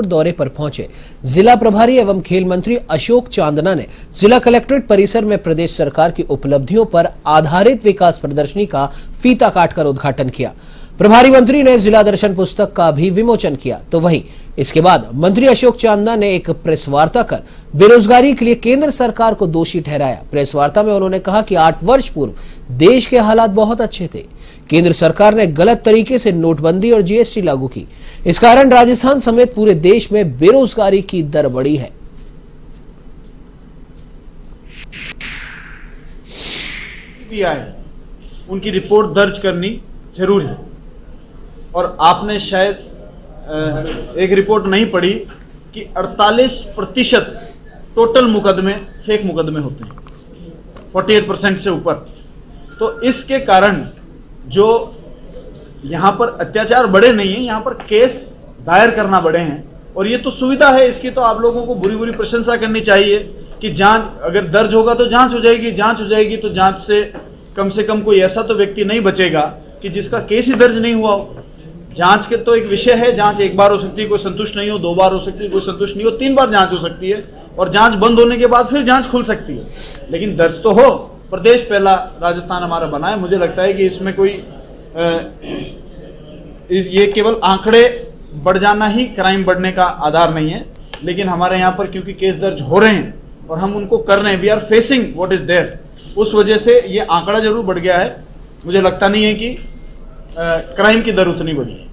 दौरे पर पहुँचे। जिला प्रभारी एवं खेल मंत्री अशोक चांदना ने जिला कलेक्ट्रेट परिसर में प्रदेश सरकार की उपलब्धियों पर आधारित विकास प्रदर्शनी का फीता काटकर उद्घाटन किया। प्रभारी मंत्री ने जिला दर्शन पुस्तक का भी विमोचन किया। तो वहीं इसके बाद मंत्री अशोक चांदना ने एक प्रेस वार्ता कर बेरोजगारी के लिए केंद्र सरकार को दोषी ठहराया। प्रेस वार्ता में उन्होंने कहा कि आठ वर्ष पूर्व देश के हालात बहुत अच्छे थे। केंद्र सरकार ने गलत तरीके से नोटबंदी और जीएसटी लागू की। इस कारण राजस्थान समेत पूरे देश में बेरोजगारी की दर बढ़ी है। उनकी रिपोर्ट दर्ज करनी ज़रूरी है। और आपने शायद एक रिपोर्ट नहीं पढ़ी कि 48 प्रतिशत टोटल मुकदमे फेक मुकदमे होते हैं 48 परसेंट से ऊपर। तो इसके कारण जो यहाँ पर अत्याचार बड़े नहीं है, यहाँ पर केस दायर करना बड़े हैं, और ये तो सुविधा है, इसकी तो आप लोगों को बुरी बुरी प्रशंसा करनी चाहिए कि जाँच, अगर दर्ज होगा तो जाँच हो जाएगी, जाँच हो जाएगी तो जाँच से कम से कम कोई ऐसा तो व्यक्ति नहीं बचेगा कि जिसका केस ही दर्ज नहीं हुआ हो। जाँच के तो एक विषय है जाँच एक बार हो सकती है कोई संतुष्ट नहीं हो दो बार हो सकती है कोई संतुष्ट नहीं हो तीन बार जाँच हो सकती है और जाँच बंद होने के बाद फिर जाँच खुल सकती है। लेकिन दर्ज तो हो प्रदेश पहला राजस्थान हमारा बना है मुझे लगता है कि इसमें कोई आ, ये केवल आंकड़े बढ़ जाना ही क्राइम बढ़ने का आधार नहीं है लेकिन हमारे यहाँ पर क्योंकि केस दर्ज हो रहे हैं और हम उनको कर रहे हैं we are facing what is there उस वजह से ये आंकड़ा ज़रूर बढ़ गया है मुझे लगता नहीं है कि क्राइम की दर उतनी बढ़ी।